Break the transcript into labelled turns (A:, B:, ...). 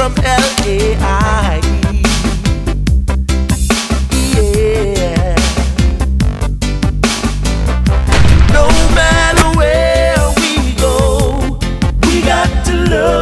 A: from L.A.I. Yeah. No matter where we go, we got to love.